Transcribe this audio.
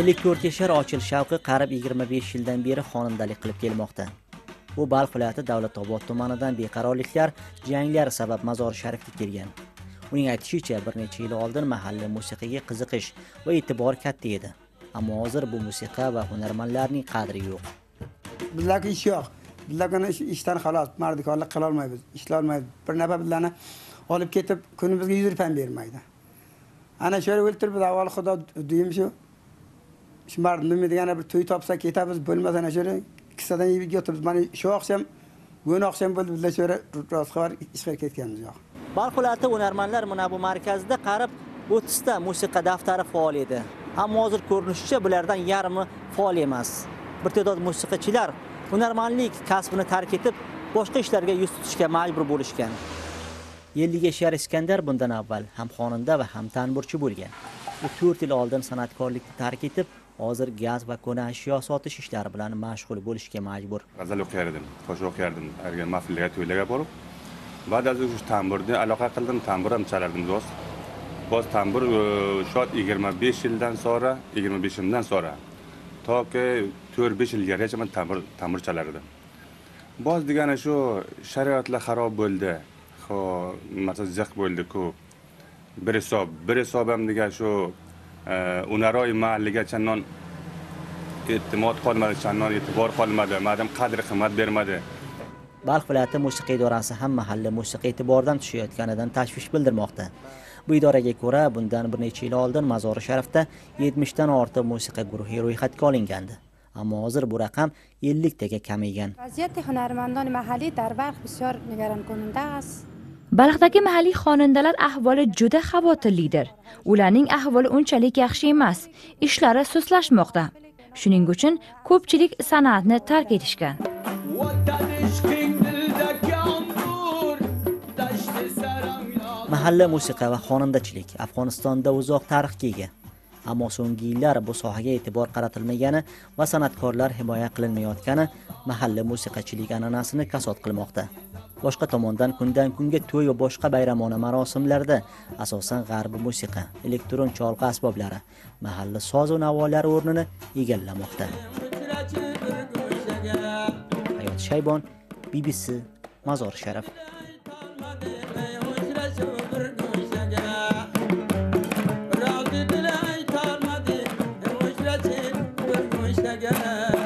ellik to'rt yashar ochil shavqi qarib yigirma besh yildan beri xonandalik qilib kelmoqda. U balx viloyati davlatobod tumanidan beqarorliklar janglar sabab mazori sharifga kelgan. Uning aytishicha bir necha yil oldin mahalla musiqiga qiziqish va e'tibor katta edi. Ammo hozir bu musiqa va hunarmandlarning qadri yo'q. Bizlarga ish yo'q. Bizlarga ishdan xolos mardikorlik qilolmaymiz ishlolmaymiz bir nafar bizlarni olib ketib kunimizga yuz rupiya bermaydi. Ana shu yerda o'ltiribmiz avval xudo duyim shu. Shu nima degani bir to'y topsa ketamiz bo'lmasa ana shuni kissadan yeb yotibmiz mana shu oqsham bugun oqsham bo'ldi bizlar shu yerda rozxabar ishga ketganmiz yo'q balx viloyati hunarmandlar mana bu markazida qarib o'ttizta musiqa daftari faol edi. Ammo hozir ko'rinishicha bulardan yarmi faol emas. Bir ta'dod musiqachilar hunarmandlik kasbini tark etib boshqa ishlarga yuz tutishga majbur bo'lishgan. Ellik yashar iskandar bundan avval ham xonanda va ham tanburchi bo'lgan. U to'rt yil oldin san'atkorlikni tark etib hozir gaz va ko'na ashyo sotish ishlari bilan mashg'ul bo'lishga majbur. G'azal o'qiyar edim qo'shiq har haligi mahfillarga to'ylarga borib. Ba'dasi shu tamburni aloqa qildim tambur ham chalardim do'st. Boz tambur e, shod yigirma besh yildan sonra yigirma beshimdan sonra. Toki to'rt besh yilgacha man tambur tambur chalar edim boz degani shu sharoitlar xarob bo'ldi. Ho masalan ziq bo'ldi ko'p bir hisob bir hisob ham degan shu unaroy mahalliga channon e'timod qolmadi channon e'tibor qolmadi madam qadr qimmat bermadi balx viloyati musiqiy idorasi ham mahalla musiqiy e'tibordan tushayotganidan tashvish bildirmoqda. Bu idoraga ko'ra bundan bir necha yil oldin mazori sharifda yetmishdan ortiq musiqa guruhi ro'yxatga olingandi. Ammo hozir bu raqam elliktaga kamaygan. Vaziyat hunarmandon mahalliy dar balx bisyor nigaron kununda balxdagi mahalliy xonandalar ahvoli juda xavotirlidir. Ularning ahvoli unchalik yaxshi emas ishlari sustlashmoqda shuning uchun ko'pchilik san'atni tark etishgan. Mahalla musiqa va xonandachilik afg'onistonda uzoq tarixga ega ammo so'nggi yillar bu sohaga e'tibor qaratilmagani va san'atkorlar himoya qilinmayotgani mahalla musiqachilik an'anasini kasod qilmoqda. Boshqa tomondan kundan kunga to'y va boshqa bayramona marosimlarda asosan g'arb musiqa, elektron cholg'i asboblari, mahalla soz va navolari o'rnini egallamoqda. Hayot Shaybon, BBC, Mazor Sharaf. Yeah.